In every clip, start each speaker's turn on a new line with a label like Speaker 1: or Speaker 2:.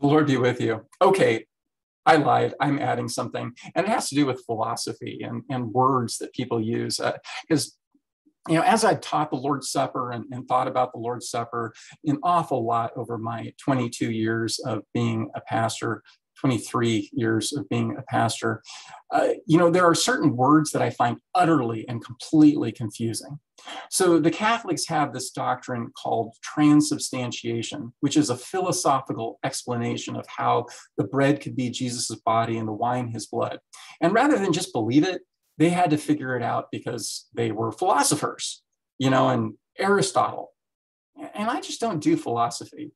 Speaker 1: The Lord be with you. Okay, I lied. I'm adding something, and it has to do with philosophy and, and words that people use. Because, uh, you know, as I taught the Lord's Supper and, and thought about the Lord's Supper an awful lot over my 22 years of being a pastor, 23 years of being a pastor, uh, you know, there are certain words that I find utterly and completely confusing. So the Catholics have this doctrine called transubstantiation, which is a philosophical explanation of how the bread could be Jesus's body and the wine his blood. And rather than just believe it, they had to figure it out because they were philosophers, you know, and Aristotle and I just don't do philosophy.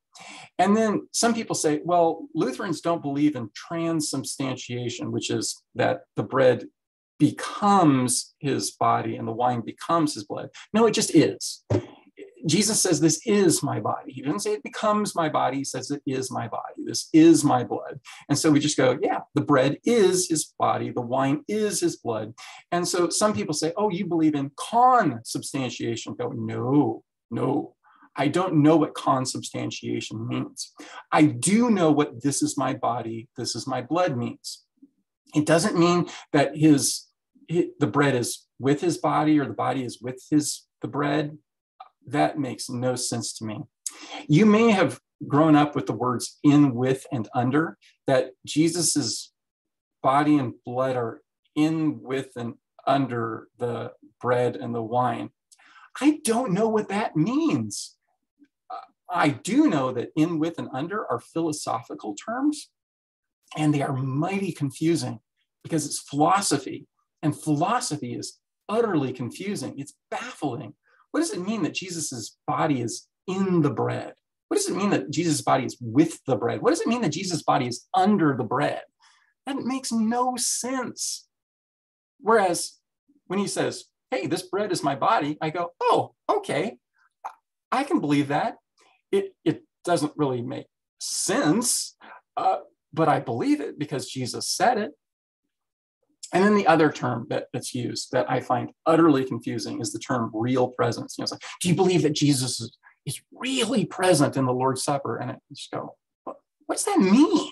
Speaker 1: And then some people say, well, Lutherans don't believe in transubstantiation, which is that the bread becomes his body and the wine becomes his blood. No, it just is. Jesus says, This is my body. He doesn't say it becomes my body. He says, It is my body. This is my blood. And so we just go, Yeah, the bread is his body. The wine is his blood. And so some people say, Oh, you believe in consubstantiation. Go, no, no. I don't know what consubstantiation means. I do know what this is my body, this is my blood means. It doesn't mean that his, the bread is with his body or the body is with his the bread. That makes no sense to me. You may have grown up with the words in, with, and under, that Jesus's body and blood are in, with, and under the bread and the wine. I don't know what that means. I do know that in, with, and under are philosophical terms, and they are mighty confusing because it's philosophy, and philosophy is utterly confusing. It's baffling. What does it mean that Jesus's body is in the bread? What does it mean that Jesus' body is with the bread? What does it mean that Jesus' body is under the bread? That makes no sense. Whereas when he says, Hey, this bread is my body, I go, Oh, okay, I can believe that it, it doesn't really make sense, uh, but I believe it because Jesus said it. And then the other term that, that's used that I find utterly confusing is the term real presence. You know, it's like, do you believe that Jesus is, is really present in the Lord's Supper? And I just go, what, does that mean?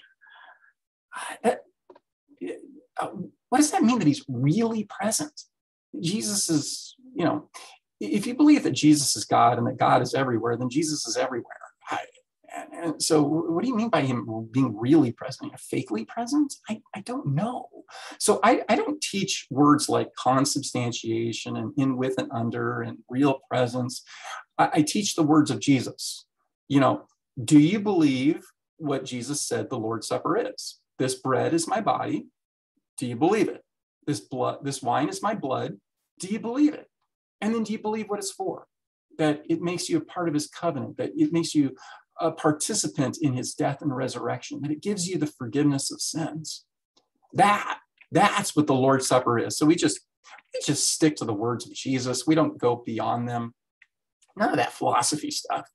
Speaker 1: Uh, what does that mean that he's really present? Jesus is, you know, if you believe that Jesus is God and that God is everywhere, then Jesus is everywhere. I, and so, what do you mean by him being really present? a Fakely present? I, I don't know. So, I, I don't teach words like consubstantiation and in, with, and under and real presence. I, I teach the words of Jesus. You know, do you believe what Jesus said the Lord's Supper is? This bread is my body. Do you believe it? This blood, this wine is my blood. Do you believe it? And then do you believe what it's for? That it makes you a part of his covenant, that it makes you a participant in his death and resurrection, that it gives you the forgiveness of sins. That, that's what the Lord's Supper is. So we just, we just stick to the words of Jesus. We don't go beyond them. None of that philosophy stuff.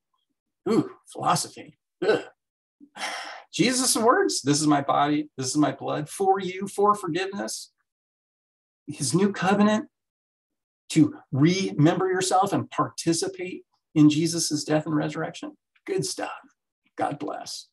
Speaker 1: Ooh, philosophy. Ugh. Jesus' words, this is my body, this is my blood for you, for forgiveness. His new covenant, to remember yourself and participate in Jesus' death and resurrection. Good stuff. God bless.